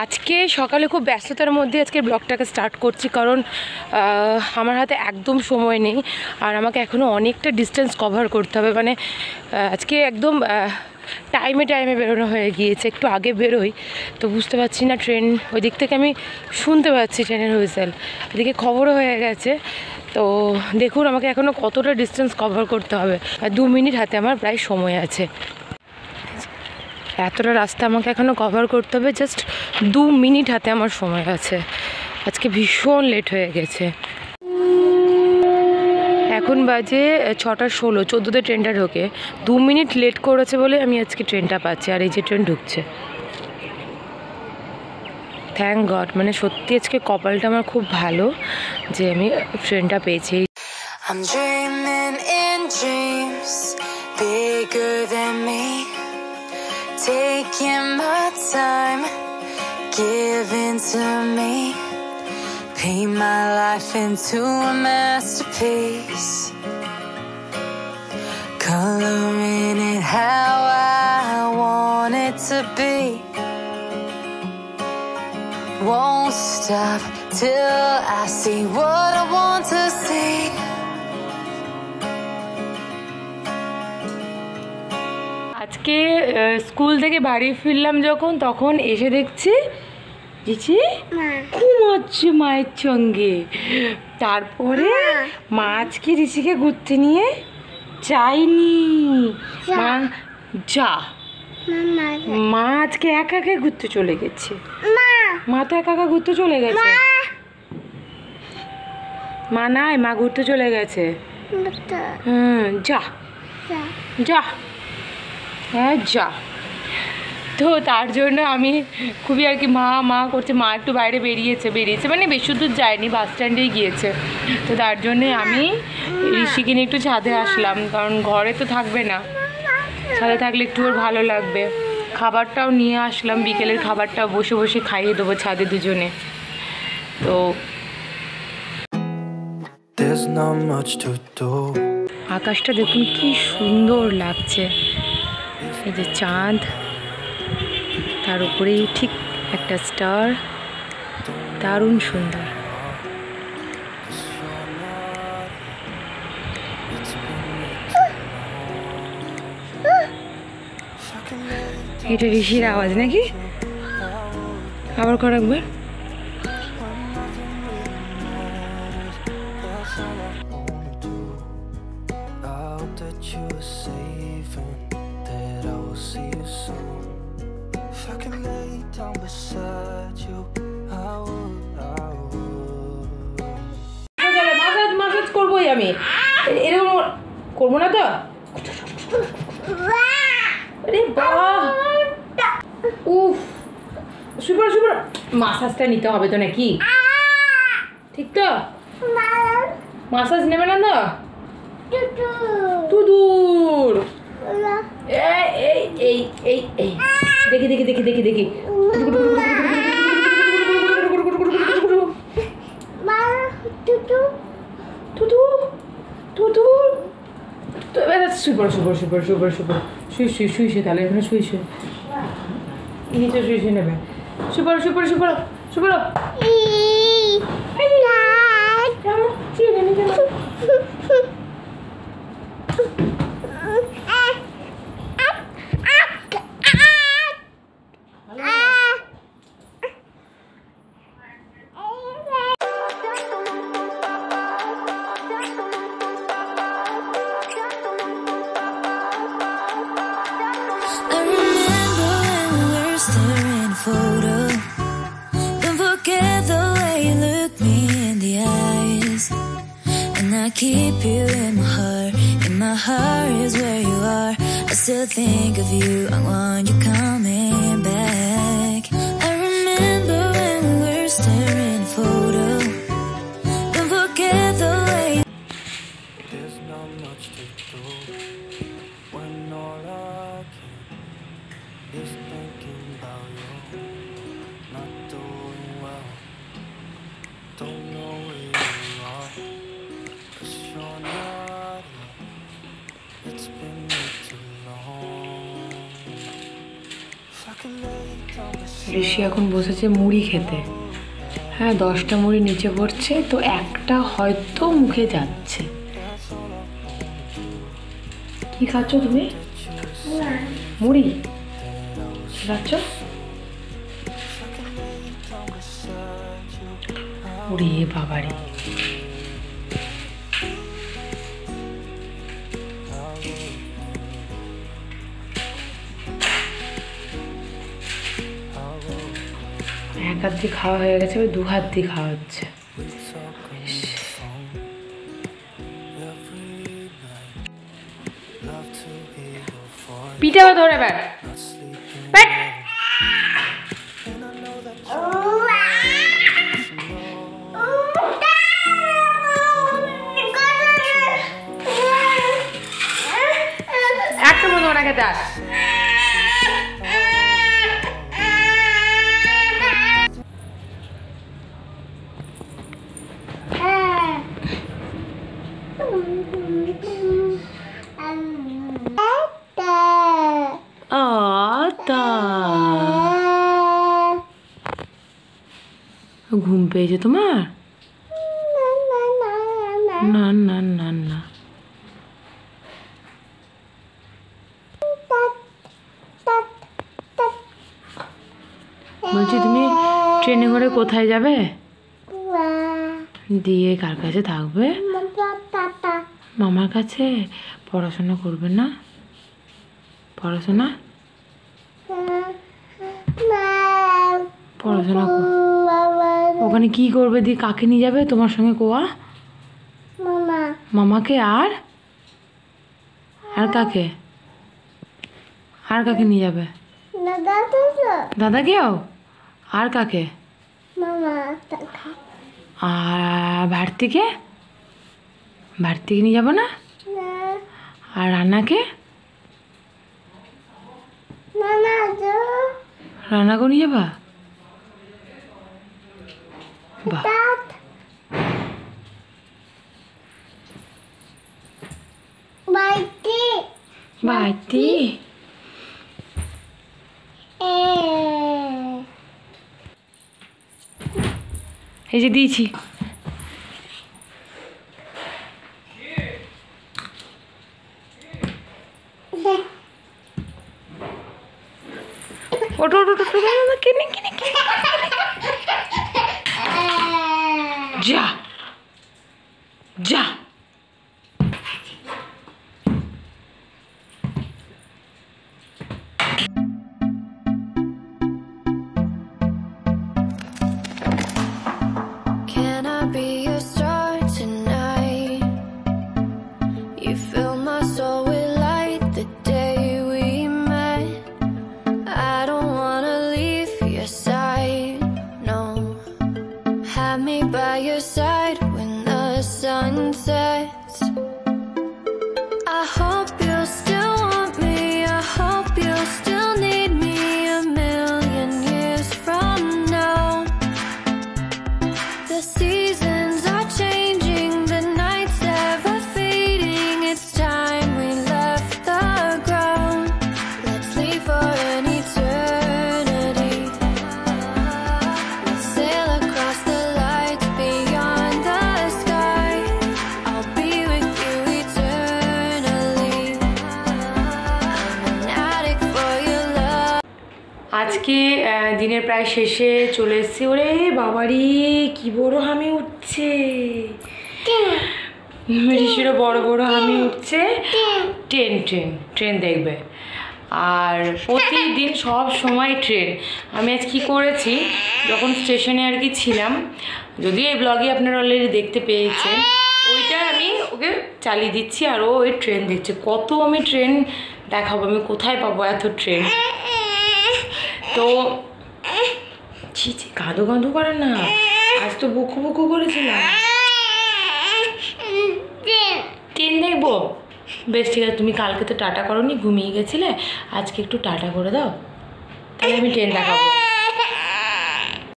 আজকে সকালে খুব ব্যস্ততার মধ্যে আজকে ব্লগটাকে স্টার্ট করছি কারণ আমার হাতে একদম সময় নেই আর আমাকে এখনও অনেকটা ডিস্টেন্স কভার করতে হবে। মানে আজকে একদম টাইমে টাইমে বেরোনো হয়ে গিয়েছে। একটু আগে বেরোই, তো বুঝতে পারছি না ট্রেন ওই দিক থেকে আমি শুনতে পাচ্ছি ট্রেনের হুইসেল এদিকে খবরও হয়ে গেছে। তো দেখুন, আমাকে এখনও কতটা ডিস্টেন্স কভার করতে হবে। আর দু মিনিট হাতে আমার প্রায় সময় আছে। এতটা রাস্তা আমাকে এখনও কভার করতে হবে। জাস্ট দু মিনিট হাতে আমার সময় আছে। আজকে ভীষণ লেট হয়ে গেছে। এখন বাজে ছটা ষোলো চোদ্দোতে ট্রেনটা ঢোকে। দু মিনিট লেট করেছে বলে আমি আজকে ট্রেনটা পাচ্ছি আর এই যে ট্রেন ঢুকছে। থ্যাংক গড মানে সত্যি আজকে কপালটা আমার খুব ভালো যে আমি ট্রেনটা পেয়েছি। Bigger than me. Taking my time, giving to me. Paint my life into a masterpiece. Coloring it how I want it to be. Won't stop till I see what I want to see. আজকে school থেকে বাড়ি ফিরলাম যখন তখন এসে দেখছি দিছি ঘুমাচ্ছে মায়ের সঙ্গে। তারপরে মা। আজকে ঋষিকে ঘুরতে নিয়ে যায়নি। মা যা। মা আজকে একা একা ঘুরতে চলে গেছে। মা। তো একা একা ঘুরতে চলে গেছে। মা। নাই মা ঘুরতে চলে গেছে। হুম যা। যা। হ্যাঁ যা। তো তার জন্য আমি খুবই আর কি মা মা করছে মা একটু বাইরে বেরিয়েছে বেরিয়েছে মানে বেশি দূর যায়নি বাস স্ট্যান্ডেই গিয়েছে। তো তার জন্যে আমি ঋষিকে নিয়ে একটু ছাদে আসলাম কারণ ঘরে তো থাকবে না। ছাদে থাকলে একটু ওর ভালো লাগবে। খাবারটাও নিয়ে আসলাম বিকেলের খাবারটাও বসে বসে খাইয়ে দেবো ছাদে দুজনে। তো আকাশটা দেখুন কি সুন্দর লাগছে। এই যে চাঁদ। তার উপরেই ঠিক একটা স্টার। দারুণ সুন্দর। এটা ঋষির আওয়াজ নাকি? আবার কর একবার। করবোই আমি? এরকম করব না তো? সুপার সুপার মাসাজটা নিতে হবে তো নাকি? ঠিক তো? মাসাজ নেবে না তো? তু দূর! এই এই এই এই এই। দেখি দেখি দেখি দেখি দেখি তুতু তুতু তো এবার শুয়ে পড়ো শুয়ে পড়ো শুয়ে পড়ো শুয়ে পড়ো শুয়ে পড়ো। শুয়ে শুয়ে শুয়ে শুয়ে তাহলে এখানে শুয়ে শুয়ে। নিচে শুয়ে শুয়ে নেবে। শুয়ে পড়ো শুয়ে পড়ো শুয়ে পড়ো শুয়ে পড়ো। যাও, keep you in my heart. In my heart is where you are. I still think of you. I want you coming It's been. ঋষি এখন বসেছে মুড়ি খেতে। হ্যাঁ দশটা মুড়ি নিচে পড়ছে তো একটা হয়তো মুখে যাচ্ছে। কি খাচ্ছ তুমি? মুড়ি। খাচ্ছ? ওরে বাবারে। এক হাত দিয়ে খাওয়া হয়ে গেছে, এবার দু হাত দিয়ে খাওয়া হচ্ছে। পিঠে ধরে, ব্যাট। একটা মতো ওনাকে দেখ। ঘুম পেয়েছে তোমার? না না না না। বলছি, তুমি ট্রেনে করে কোথায় যাবে? দিয়ে কার কাছে থাকবে? মামার কাছে পড়াশোনা করবে না? পড়াশোনা? পড়াশোনা ওখানে কি করবে দি? কাকে নিয়ে যাবে তোমার সঙ্গে কোয়া? মামাকে আর? আর কাকে? আর কাকে নিয়ে যাবে? দাদাকেও? আর কাকে? আর ভারতীকে? ভারতীকে নিয়ে যাব না আর রান্নাকে রান্নাকেও নিয়ে যাবা বাহ বাড়তি এই যে দিয়েছি ওটো ওটো ওটো ওটো কিনে কিনে কিনে যা যা your side when the sun sets. I hope you'll still want me. I hope you'll still need me a million years from now. The seasons আজকে দিনের প্রায় শেষে চলে এসেছি। ওরে বাবারি, কি বড় হামি উঠছে। ঋষিরও বড় বড় হামি উঠছে। ট্রেন ট্রেন ট্রেন দেখবে। আর প্রতিদিন সব সময় ট্রেন। আমি আজ কি করেছি, যখন স্টেশনে আর কি ছিলাম, যদিও এই ব্লগে আপনারা অলরেডি দেখতে পেয়েছেন, ওইটা আমি ওকে চালিয়ে দিচ্ছি আর ও ওই ট্রেন দেখছে। কত আমি ট্রেন দেখাবো, আমি কোথায় পাবো এত ট্রেন? তো ছি ছি, কাঁদো কাঁদো করে না। আজ তো বুকু বুকু করেছিলাম। ট্রেন দেখব। বেশ, ঠিক আছে, তুমি কালকে তো টাটা করো নি ঘুমিয়ে গেছিলে। আজকে একটু টাটা করে দাও। তাহলে আমি ট্রেন দেখাবো।